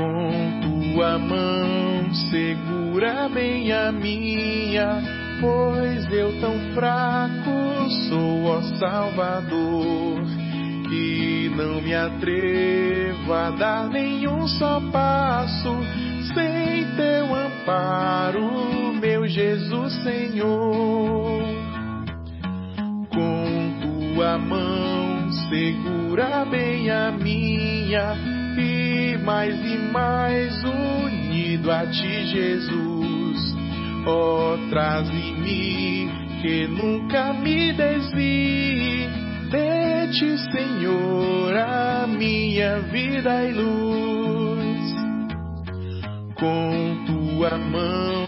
Com tua mão segura bem a minha, pois eu tão fraco sou, ó Salvador, que não me atrevo a dar nenhum só passo sem teu amparo, meu Jesus Senhor. Com tua mão segura bem a minha e mais e mais unido a ti, Jesus. Oh, traze-me que nunca me desvie de ti, Senhor, a minha vida e luz. Com tua mão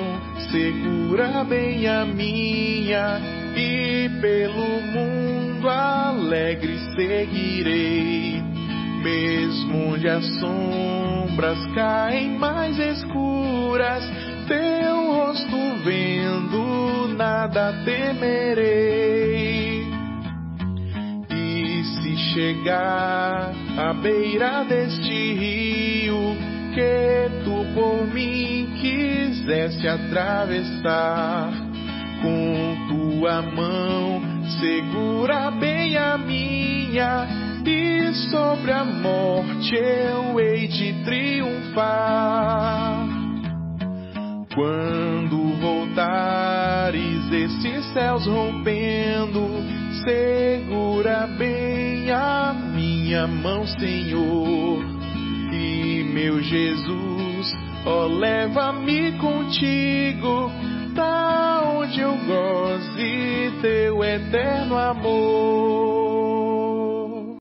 segura bem a minha e pelo mundo alegre seguirei mesmo onde as sombras caem mais escuras, teu rosto vendo, nada temerei. E se chegar à beira deste rio, que tu por mim quiseste atravessar, com tua mão segura bem a minha sobre a morte eu hei de triunfar. Quando voltares esses céus rompendo, segura bem a minha mão, Senhor. E meu Jesus, ó, leva-me contigo, tá onde eu goze teu eterno amor.